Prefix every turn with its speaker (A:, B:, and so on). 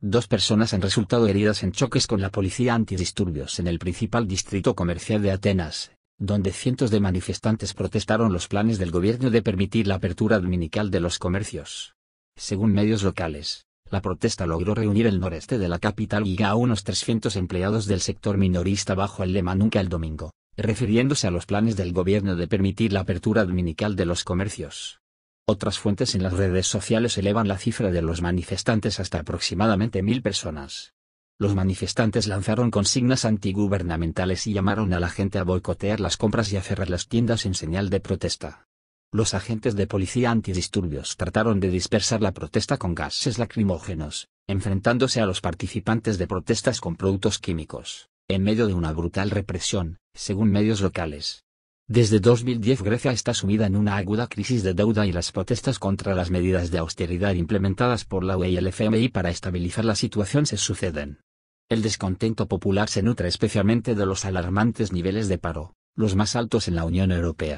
A: Dos personas han resultado heridas en choques con la policía antidisturbios en el principal distrito comercial de Atenas, donde cientos de manifestantes protestaron los planes del gobierno de permitir la apertura dominical de los comercios. Según medios locales, la protesta logró reunir el noreste de la capital y a unos 300 empleados del sector minorista bajo el lema Nunca el domingo, refiriéndose a los planes del gobierno de permitir la apertura dominical de los comercios. Otras fuentes en las redes sociales elevan la cifra de los manifestantes hasta aproximadamente mil personas. Los manifestantes lanzaron consignas antigubernamentales y llamaron a la gente a boicotear las compras y a cerrar las tiendas en señal de protesta. Los agentes de policía antidisturbios trataron de dispersar la protesta con gases lacrimógenos, enfrentándose a los participantes de protestas con productos químicos, en medio de una brutal represión, según medios locales. Desde 2010 Grecia está sumida en una aguda crisis de deuda y las protestas contra las medidas de austeridad implementadas por la UE y el FMI para estabilizar la situación se suceden. El descontento popular se nutre especialmente de los alarmantes niveles de paro, los más altos en la Unión Europea,